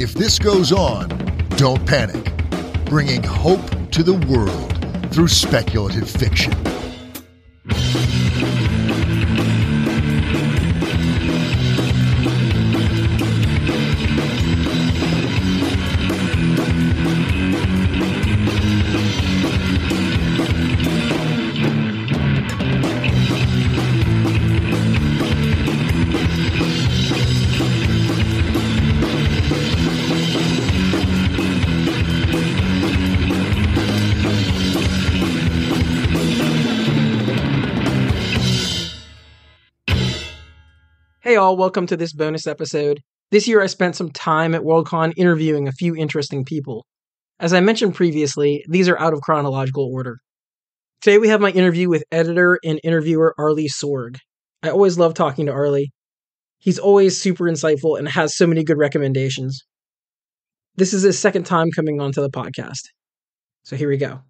If this goes on, don't panic. Bringing hope to the world through speculative fiction. All, welcome to this bonus episode. This year I spent some time at Worldcon interviewing a few interesting people. As I mentioned previously, these are out of chronological order. Today we have my interview with editor and interviewer Arley Sorg. I always love talking to Arley. He's always super insightful and has so many good recommendations. This is his second time coming onto the podcast. So here we go.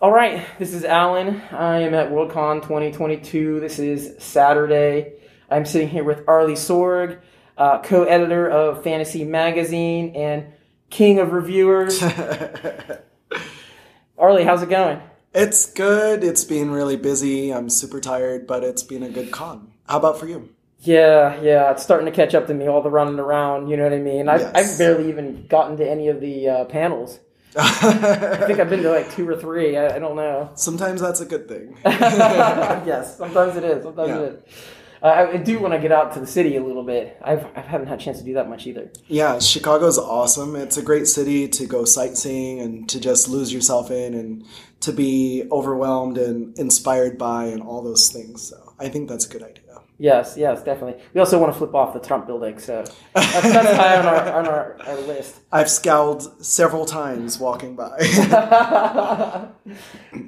All right, this is Alan. I am at Worldcon 2022. This is Saturday. I'm sitting here with Arley Sorg, uh, co editor of Fantasy Magazine and king of reviewers. Arley, how's it going? It's good. It's been really busy. I'm super tired, but it's been a good con. How about for you? Yeah, yeah, it's starting to catch up to me, all the running around, you know what I mean? I've, Yes. I've barely even gotten to any of the uh, panels. I think I've been to like two or three. I, I don't know. Sometimes that's a good thing. yes, sometimes it is. Sometimes Yeah. it is. Uh, I do want to get out to the city a little bit. I've I haven't had a chance to do that much either. yeah, Chicago's awesome. It's a great city to go sightseeing and to just lose yourself in and to be overwhelmed and inspired by and all those things. So I think that's a good idea. Yes, yes, definitely. We also want to flip off the Trump building, so that's, that's high on our on our, our list. I've scowled several times walking by.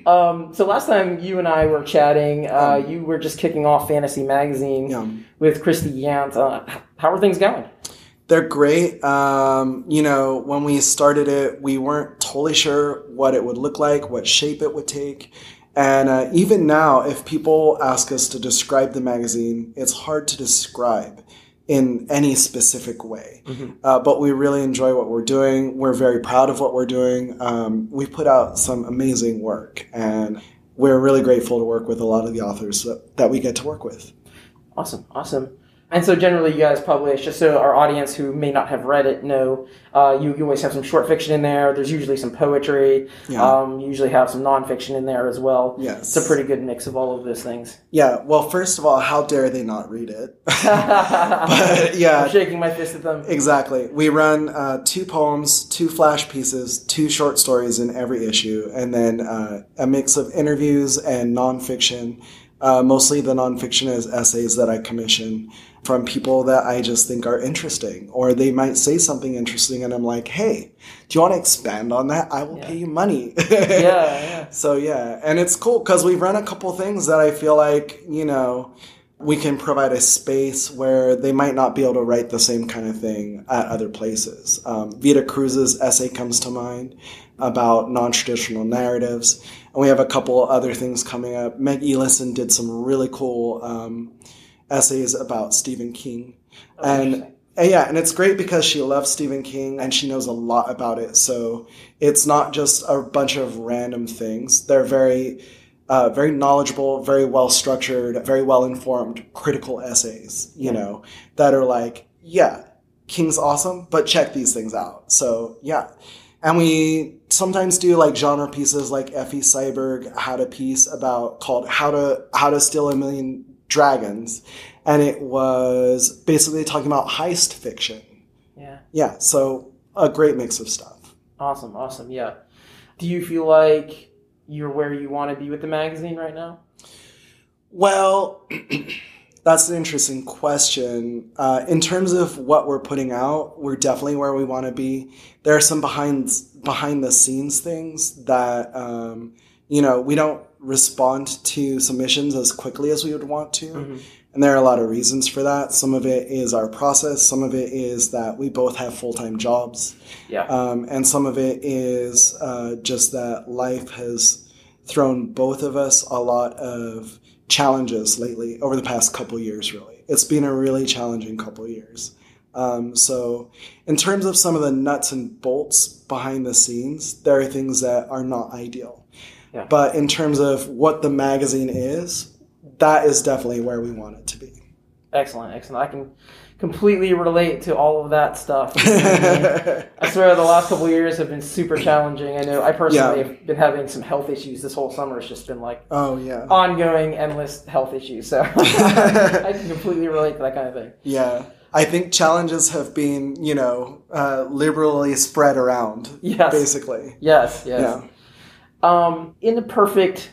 um, so last time you and I were chatting, uh, you were just kicking off Fantasy Magazine Yeah. with Christie Yant. Uh, how are things going? They're great. Um, you know, when we started it, we weren't totally sure what it would look like, what shape it would take. And uh, even now, if people ask us to describe the magazine, it's hard to describe in any specific way. Uh, but we really enjoy what we're doing. We're very proud of what we're doing. Um, we put out some amazing work, and we're really grateful to work with a lot of the authors that, that we get to work with. Awesome, awesome. And so generally, you guys publish just so our audience who may not have read it know. Uh, you, you always have some short fiction in there. There's usually some poetry. Yeah. Um, you usually have some nonfiction in there as well. Yes. It's a pretty good mix of all of those things. Yeah, well, first of all, how dare they not read it? but yeah, I'm shaking my fist at them. exactly. We run uh, two poems, two flash pieces, two short stories in every issue, and then uh, a mix of interviews and nonfiction. Uh, mostly the nonfiction is essays that I commission from people that I just think are interesting, or they might say something interesting, and I'm like, "Hey, do you want to expand on that? I will pay you money." Yeah, yeah. So yeah, and it's cool because we've run a couple things that I feel like you know we can provide a space where they might not be able to write the same kind of thing at other places. Um, Vida Cruz's essay comes to mind about non-traditional narratives, and we have a couple other things coming up. Meg Elison did some really cool um, essays about Stephen King, and and yeah, and it's great because she loves Stephen King and she knows a lot about it. So it's not just a bunch of random things. They're very, uh, very knowledgeable, very well structured, very well informed, critical essays. You know that are like, yeah, King's awesome, but check these things out. So yeah, and we sometimes do like genre pieces. Like Effie Seiberg had a piece about called "How to How to Steal a Million Dragons." and it was basically talking about heist fiction. Yeah. Yeah, so a great mix of stuff. Awesome, awesome. Yeah. Do you feel like you're where you want to be with the magazine right now? Well, that's an interesting question. Uh, in terms of what we're putting out, we're definitely where we want to be. There are some behind behind the scenes things that um, you know we don't respond to submissions as quickly as we would want to. And there are a lot of reasons for that. Some of it is our process. Some of it is that we both have full time jobs. Yeah. Um, and some of it is uh, just that life has thrown both of us a lot of challenges lately over the past couple years, really. It's been a really challenging couple years. Um, so, in terms of some of the nuts and bolts behind the scenes, there are things that are not ideal. Yeah. But in terms of what the magazine is, that is definitely where we want it to be. Excellent, excellent. I can completely relate to all of that stuff. I swear the last couple of years have been super challenging. I know I personally Yeah. have been having some health issues this whole summer. It's just been like oh yeah, ongoing, endless health issues. So I can completely relate to that kind of thing. yeah. I think challenges have been, you know, uh, liberally spread around. Yes. Basically. Yes, yes. Yeah. Um, in the perfect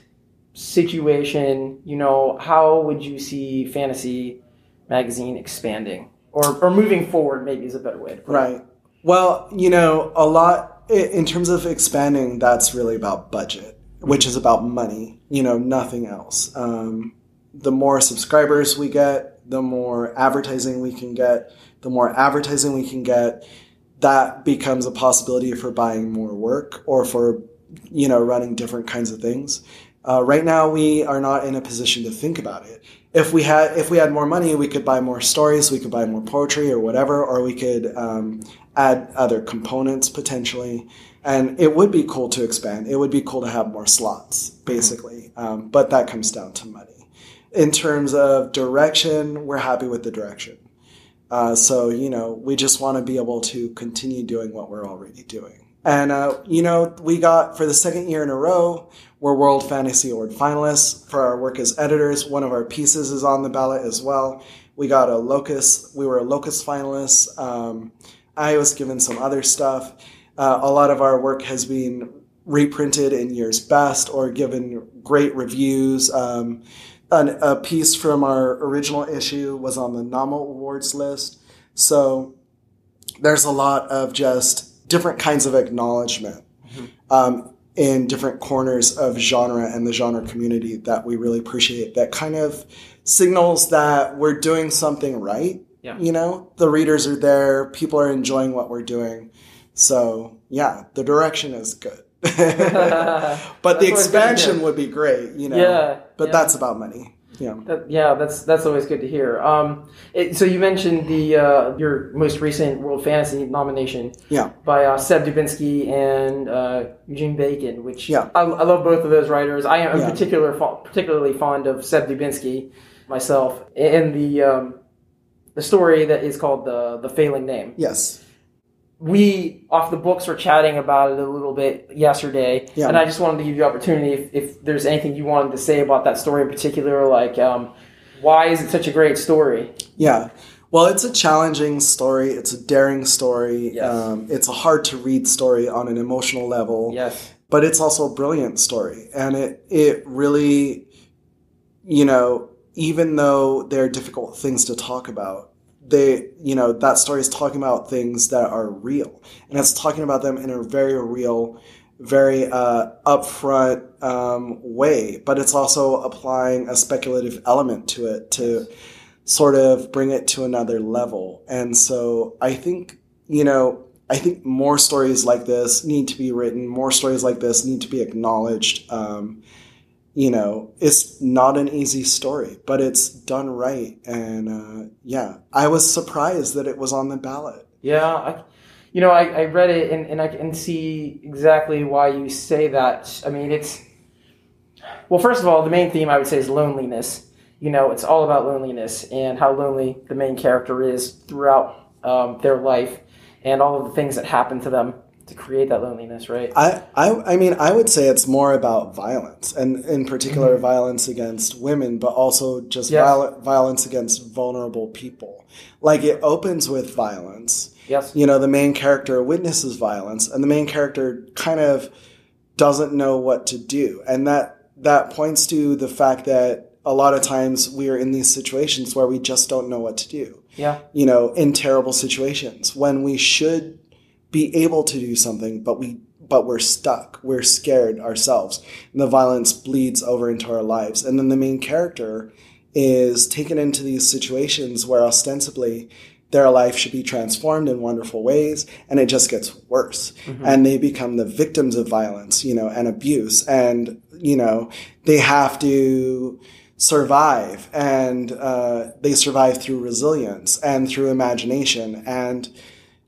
situation, you know, how would you see fantasy magazine expanding or, or moving forward? Maybe is a better way to put it. Right. Well, you know, a lot in terms of expanding, that's really about budget, which is about money, you know, nothing else. Um, the more subscribers we get, the more advertising we can get, the more advertising we can get, that becomes a possibility for buying more work or for, you know, running different kinds of things. Uh, right now, we are not in a position to think about it. If we had, if we had more money, we could buy more stories, we could buy more poetry or whatever, or we could um, add other components potentially. And it would be cool to expand. It would be cool to have more slots, basically. Um, but that comes down to money. In terms of direction, we're happy with the direction. Uh, so, you know, we just want to be able to continue doing what we're already doing. And, uh, you know, we got for the second year in a row, we're World Fantasy Award finalists for our work as editors. One of our pieces is on the ballot as well. We got a Locus, we were a Locus finalist. Um, I was given some other stuff. Uh, a lot of our work has been reprinted in years best or given great reviews. Um, an, a piece from our original issue was on the NAMO Awards list. So there's a lot of just different kinds of acknowledgment um, in different corners of genre and the genre community that we really appreciate. That kind of signals that we're doing something right. Yeah. You know, the readers are there, people are enjoying what we're doing. So, yeah, the direction is good. but That's the always good to expansion would be great, you know. Yeah, But yeah. that's about money. Yeah. That, yeah, that's that's always good to hear. Um, it, so you mentioned the uh, your most recent World Fantasy nomination Yeah. by uh, Seb Doubinsky and uh, Eugen Bacon, which Yeah. I, I love both of those writers. I am Yeah. particular particularly fond of Seb Doubinsky myself, and the um, the story that is called the the Failing Name. Yes. We off the books were chatting about it a little bit yesterday Yeah. and i just wanted to give you opportunity if, if there's anything you wanted to say about that story in particular like um, why is it such a great story Yeah. Well, it's a challenging story. It's a daring story. Yes. Um, it's a hard to read story on an emotional level. yes But it's also a brilliant story. And it, it really, you know, even though there are difficult things to talk about, they, you know, that story is talking about things that are real. And it's talking about them in a very real, very uh, upfront um, way. But it's also applying a speculative element to it to sort of bring it to another level. And so I think, you know, I think more stories like this need to be written, more stories like this need to be acknowledged. Um, you know, it's not an easy story, but it's done right. And uh, yeah, I was surprised that it was on the ballot. yeah I, you know I, I read it and, and i can see exactly why you say that i mean it's well first of all the main theme i would say is loneliness you know it's all about loneliness and how lonely the main character is throughout um, their life and all of the things that happen to them to create that loneliness right I, I, I mean, I would say it's more about violence, and in particular, mm-hmm. violence against women, but also just Yes. viol- violence against vulnerable people. Like it opens with violence. yes You know, the main character witnesses violence, and the main character kind of doesn't know what to do, and that that points to the fact that a lot of times we are in these situations where we just don't know what to do yeah you know, in terrible situations when we should be able to do something, but we but we're stuck. We're scared ourselves. And the violence bleeds over into our lives. And then the main character is taken into these situations where ostensibly their life should be transformed in wonderful ways and it just gets worse and they become the victims of violence you know and abuse and you know they have to survive and uh, they survive through resilience and through imagination and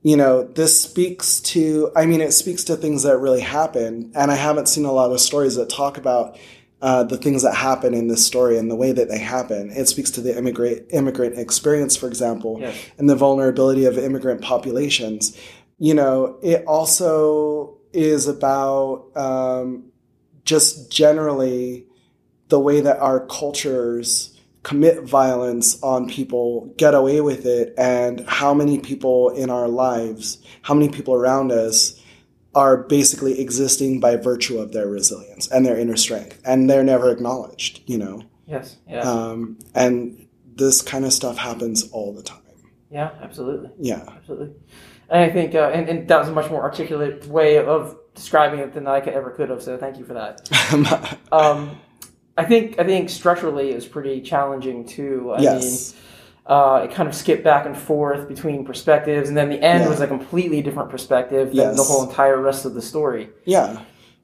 you know this speaks to i mean it speaks to things that really happen and i haven't seen a lot of stories that talk about uh, the things that happen in this story and the way that they happen. It speaks to the immigrant immigrant experience for example Yes. and the vulnerability of immigrant populations. You know it also is about um, just generally the way that our cultures commit violence on people, get away with it, and how many people in our lives, how many people around us are basically existing by virtue of their resilience and their inner strength, and they're never acknowledged, you know? Yes. Yeah. Um, and this kind of stuff happens all the time. yeah. Absolutely. Yeah. Absolutely. And I think, uh, and, and that was a much more articulate way of describing it than I could, ever could have. So thank you for that. Um, I think I think structurally it was pretty challenging too. I yes. mean, uh, it kind of skipped back and forth between perspectives, and then the end Yeah. was a completely different perspective than Yes. the whole entire rest of the story. Yeah.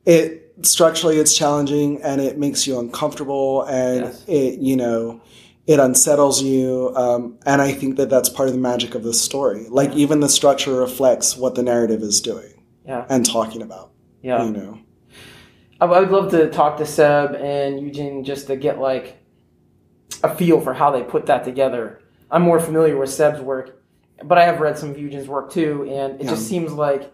It structurally it's challenging and it makes you uncomfortable and Yes. it you know it unsettles you um, and I think that that's part of the magic of the story. Like even the structure reflects what the narrative is doing Yeah, and talking about. yeah. You know. I, would love to talk to Seb and Eugen just to get like a feel for how they put that together. I'm more familiar with Seb's work, but I have read some of Eugen's work too, and it Yeah. just seems like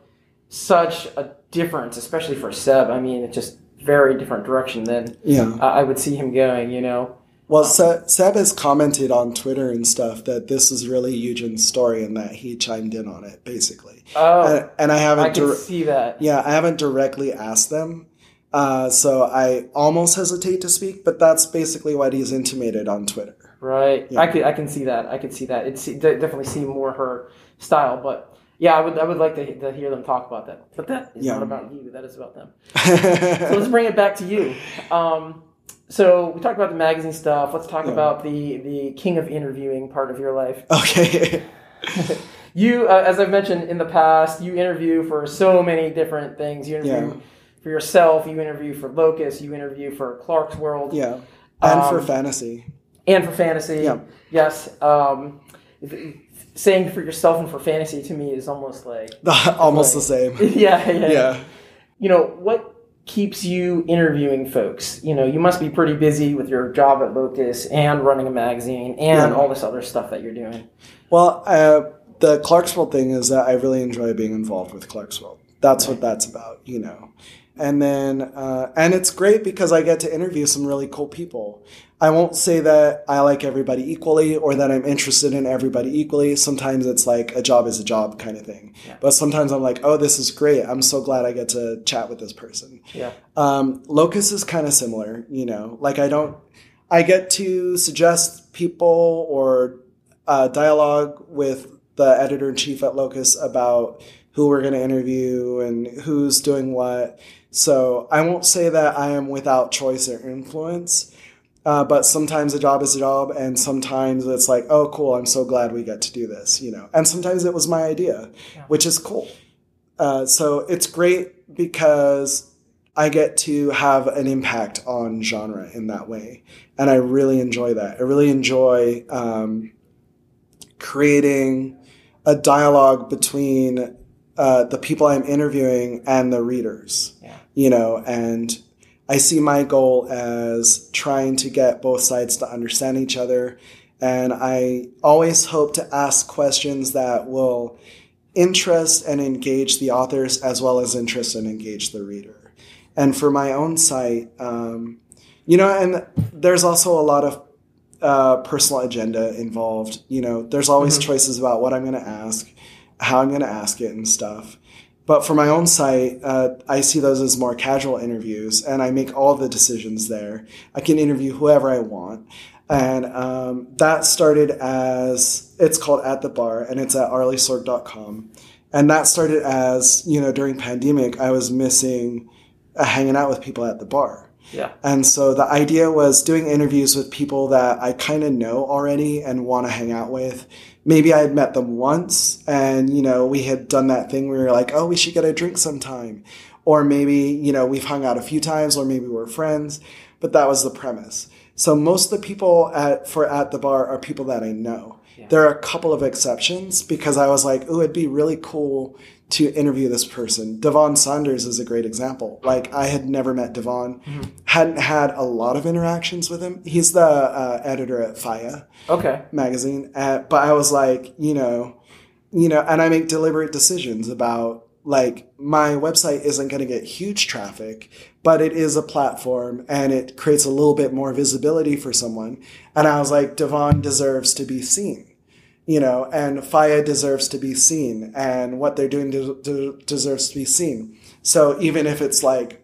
such a difference, especially for Seb. I mean, it's just very different direction than Yeah. I I would see him going. You know. Well, um, Se- Seb has commented on Twitter and stuff that this is really Eugen's story and that he chimed in on it, basically. Oh, and, and I haven't. I can dir- see that. Yeah, I haven't directly asked them. Uh, so I almost hesitate to speak, but that's basically what he's intimated on Twitter. Right. Yeah. I could I can see that. I can see that. It's it de- definitely seem more her style, but yeah, I would I would like to, to hear them talk about that. But that is Yeah. not about you. That is about them. So let's bring it back to you. Um, so we talked about the magazine stuff. Let's talk Yeah. about the the king of interviewing part of your life. okay. You, uh, as I've mentioned in the past, you interview for so many different things. You interview Yeah. For yourself. You interview for Locus. You interview for Clarkesworld. Yeah. And for Um, fantasy. and for fantasy. Yeah. Yes. Um, saying for yourself and for fantasy to me is almost like Almost the same. yeah, yeah, Yeah. You know what keeps you interviewing folks? You know, you must be pretty busy with your job at Locus and running a magazine and Yeah. all this other stuff that you're doing. Well, uh, the Clarkesworld thing is that I really enjoy being involved with Clarkesworld. That's what that's about, you know. And then, uh, and it's great because I get to interview some really cool people. I won't say that I like everybody equally or that I'm interested in everybody equally. Sometimes it's like a job is a job kind of thing. Yeah. But sometimes I'm like, oh, this is great. I'm so glad I get to chat with this person. Yeah. Um, Locus is kind of similar, you know, like I don't, I get to suggest people or uh, dialogue with the editor in chief at Locus about who we're going to interview and who's doing what. So I won't say that I am without choice or influence, uh, but sometimes a job is a job, and sometimes it's like, oh, cool, I'm so glad we get to do this, you know. And sometimes it was my idea, Yeah. which is cool. Uh, so it's great because I get to have an impact on genre in that way. And I really enjoy that. I really enjoy um, creating a dialogue between uh, the people I'm interviewing and the readers. Yeah. You know, and I see my goal as trying to get both sides to understand each other. And I always hope to ask questions that will interest and engage the authors as well as interest and engage the reader. And for my own site, um, you know, and there's also a lot of uh, personal agenda involved. You know, there's always Mhm. choices about what I'm going to ask, how I'm going to ask it, and stuff. But for my own site, uh, I see those as more casual interviews, and I make all the decisions there. I can interview whoever I want. And um, that started as it's called At the Bar, and it's at arleysorg.com. And that started as, you know, during pandemic, I was missing uh, hanging out with people at the bar. Yeah. And so the idea was doing interviews with people that I kind of know already and want to hang out with. Maybe I had met them once and, you know, we had done that thing where we were like, oh, we should get a drink sometime. Or maybe, you know, we've hung out a few times or maybe we're friends, but that was the premise. So most of the people at for at the bar are people that I know. Yeah. There are a couple of exceptions because I was like, oh, it'd be really cool to interview this person. DaVaun Sanders is a great example. Like I had never met DaVaun, hadn't had a lot of interactions with him. He's the uh, editor at FIYAH Okay. magazine, uh, but I was like, you know, you know, and I make deliberate decisions about like my website isn't going to get huge traffic, but it is a platform and it creates a little bit more visibility for someone. And I was like, DaVaun deserves to be seen, you know, and FIYAH deserves to be seen, and what they're doing de- de- deserves to be seen. So even if it's like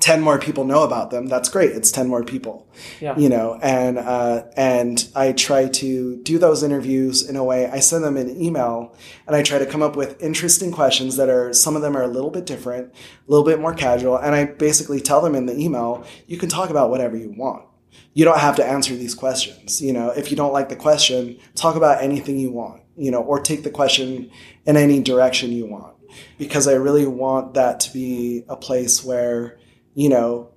10 more people know about them, that's great. It's 10 more people Yeah. you know and uh, and i try to do those interviews in a way i send them an email and i try to come up with interesting questions that are some of them are a little bit different a little bit more casual and i basically tell them in the email you can talk about whatever you want you don't have to answer these questions you know if you don't like the question talk about anything you want you know or take the question in any direction you want because i really want that to be a place where you know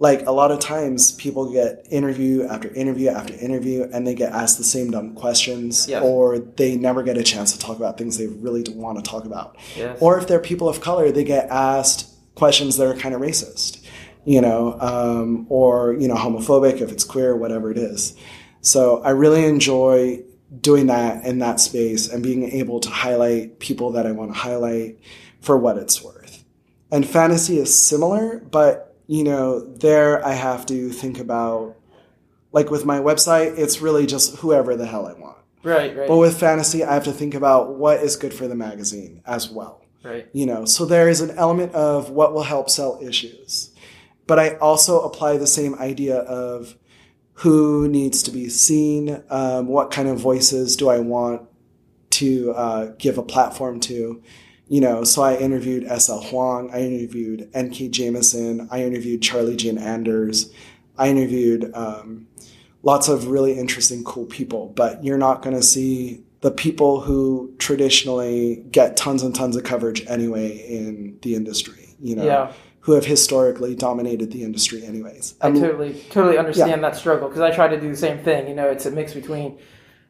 like a lot of times people get interview after interview after interview and they get asked the same dumb questions Yes. or they never get a chance to talk about things they really want to talk about Yes. or if they're people of color they get asked questions that are kind of racist you know um, or you know homophobic if it's queer whatever it is so i really enjoy doing that in that space and being able to highlight people that i want to highlight for what it's worth and fantasy is similar but you know there i have to think about like with my website it's really just whoever the hell i want Right. Right. but with fantasy i have to think about what is good for the magazine as well right. you know so there is an element of what will help sell issues but i also apply the same idea of who needs to be seen um, what kind of voices do i want to uh, give a platform to? You know so i interviewed sl huang i interviewed nk jemisin i interviewed charlie jane anders i interviewed um, lots of really interesting cool people. But you're not going to see the people who traditionally get tons and tons of coverage anyway in the industry you know? Yeah. Who have historically dominated the industry anyways I Um, totally totally understand that struggle because I try to do the same thing. You know, it's a mix between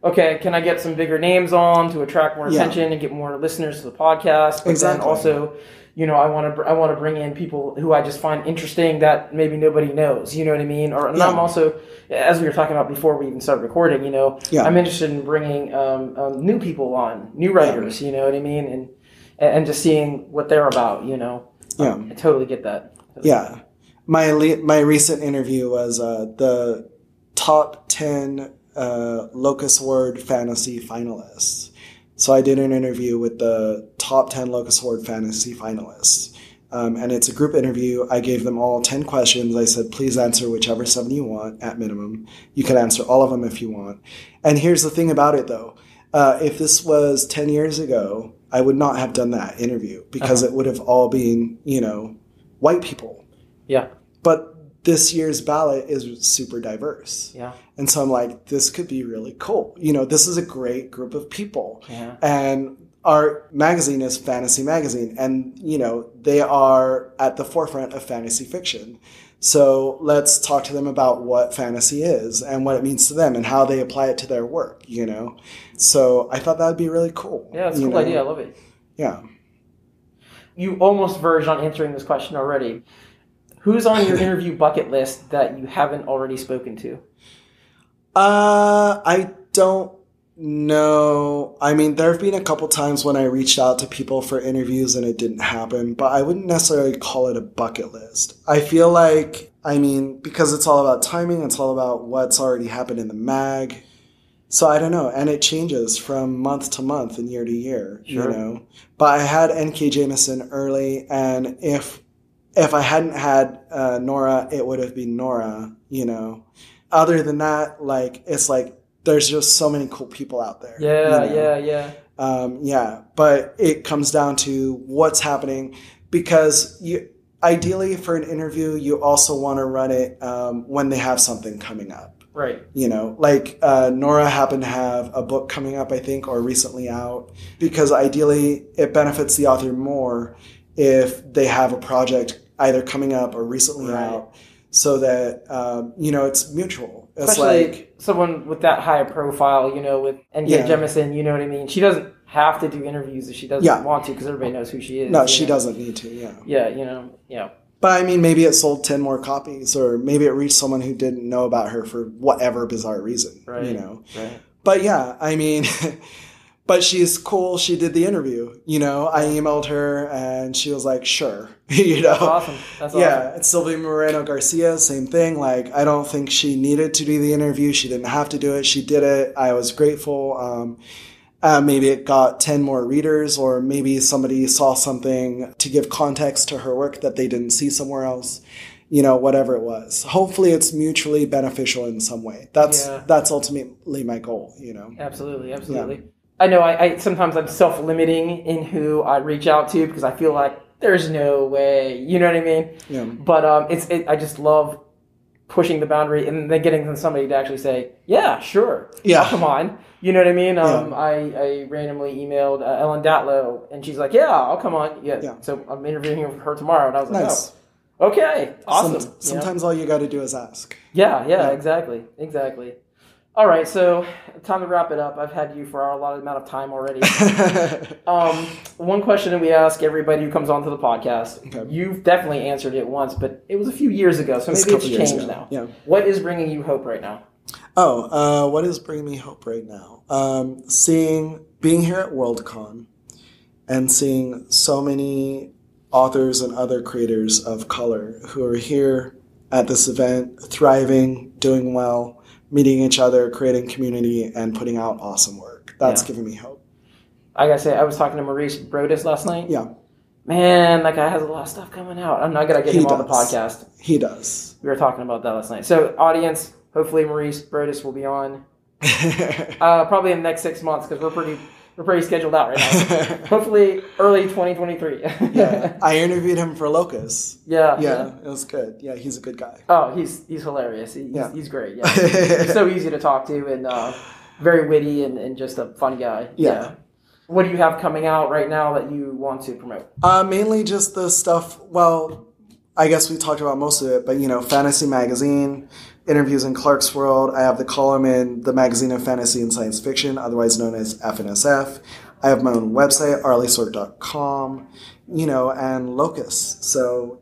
okay, can I get some bigger names on to attract more Yeah. attention and get more listeners to the podcast? But Exactly. then also, you know, I want to br- I want to bring in people who I just find interesting that maybe nobody knows. You know what I mean? Or and Yeah. I'm also, as we were talking about before we even started recording, you know, Yeah. I'm interested in bringing um, um, new people on, new writers. You know what I mean? And and just seeing what they're about. You know, Yeah. I totally get that. Yeah, my le- my recent interview was uh, the top ten uh, Locus Award fantasy finalists. So I did an interview with the top ten locus Award fantasy finalists, um, and it's a group interview. I gave them all ten questions. I said, please answer whichever seven you want at minimum. You can answer all of them if you want. And here's the thing about it, though. Uh, if this was 10 years ago, I would not have done that interview because uh-huh. it would have all been, you know, white people Yeah, but this year's ballot is super diverse. yeah, And so I'm like, this could be really cool. You know, this is a great group of people. yeah. And our magazine is Fantasy Magazine. And, you know, they are at the forefront of fantasy fiction. So let's talk to them about what fantasy is and what it means to them and how they apply it to their work, you know? So I thought that would be really cool. Yeah, it's a cool know? idea. I love it. Yeah. You almost verged on answering this question already. Who's on your interview bucket list that you haven't already spoken to? Uh, I don't know. I mean, there have been a couple times when I reached out to people for interviews and it didn't happen, but I wouldn't necessarily call it a bucket list. I feel like, I mean, because it's all about timing, it's all about what's already happened in the mag. So I don't know, and it changes from month to month and year to year, Sure. you know. But I had N.K. Jemisin early, and if if I hadn't had uh, Nora, it would have been Nora, you know. Other than that, like it's like there's just so many cool people out there. Yeah, you know? yeah, yeah. um, yeah. But it comes down to what's happening because you ideally for an interview, you also want to run it um, when they have something coming up Right. you know like uh, nora happened to have a book coming up i think or recently out because ideally it benefits the author more if they have a project either coming up or recently Right. out so that um, you know it's mutual. It's Especially like someone with that high profile, you know, with and yeah. Jemisin, you know what I mean. She doesn't have to do interviews if she doesn't Yeah. want to, because everybody knows who she is. no, she know? doesn't need to. Yeah. Yeah, you know, yeah, But I mean, maybe it sold 10 more copies, or maybe it reached someone who didn't know about her for whatever bizarre reason, Right. you know? right. But yeah, I mean, but she's cool. She did the interview, you know? I emailed her and she was like, sure, you know? That's awesome. That's awesome. Yeah, it's Silvia Moreno Garcia, same thing. Like, I don't think she needed to do the interview. She didn't have to do it. She did it. I was grateful. Um, uh, maybe it got 10 more readers, or maybe somebody saw something to give context to her work that they didn't see somewhere else. You know, whatever it was. Hopefully, it's mutually beneficial in some way. That's Yeah. that's ultimately my goal. You know. Absolutely, absolutely. I know. I, I sometimes I'm self-limiting in who I reach out to because I feel like there's no way. You know what I mean? Yeah. But um, it's it, I just love pushing the boundary and then getting somebody to actually say, "Yeah, sure, Yeah. Oh, come on." You know what I mean? Um, I, I randomly emailed uh, Ellen Datlow and she's like, "Yeah, I'll come on." Yeah. Yeah. So I'm interviewing her tomorrow, and I was like, Nice. "Oh, okay, awesome." Some- you know? sometimes all you got to do is ask. Yeah, yeah, Yeah. exactly, exactly. All right, so time to wrap it up. I've had you for a lot of amount of time already. um, one question that we ask everybody who comes onto the podcast. Okay. You've definitely answered it once, but it was a few years ago, so It's maybe it's changed now. yeah. What is bringing you hope right now? Oh, uh, what is bringing me hope right now? Um, seeing, being here at Worldcon and seeing so many authors and other creators of color who are here at this event, thriving, doing well, meeting each other, creating community, and putting out awesome work. That's Yeah. giving me hope. I gotta say, I was talking to Maurice Broaddus last night. Yeah, Man, that guy has a lot of stuff coming out. I'm not gonna get He him on the podcast. he does. We were talking about that last night. So, audience, hopefully Maurice Broaddus will be on uh, probably in the next six months because we're pretty we're pretty scheduled out right now. Hopefully, early 2023. yeah, I interviewed him for Locus. yeah, Yeah, it was good. Yeah, he's a good guy. Oh, he's he's hilarious. He- He's, Yeah. he's great. Yeah, he's so easy to talk to and uh, very witty and, and just a fun guy. Yeah. What do you have coming out right now that you want to promote? Uh, mainly just the stuff. Well, I guess we talked about most of it, but you know, fantasy magazine, interviews in Clarkesworld. I have the column in the magazine of fantasy and science fiction, otherwise known as F&SF. I have my own website, arleysorg.com, you know, and Locus. So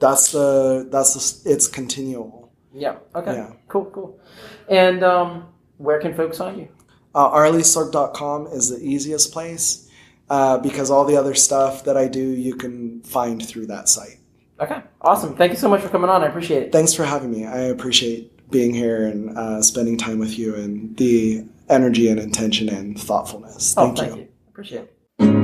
that's the that's the, it's continual. Yeah. Okay. Yeah. Cool. Cool. And um, where can folks find you? Uh, arleysorg.com is the easiest place uh, because all the other stuff that I do you can find through that site. Okay. Awesome. Thank you so much for coming on. I appreciate it. thanks for having me. I appreciate being here and uh, spending time with you and the energy and intention and thoughtfulness. Oh, Thank, thank you. you. Appreciate it.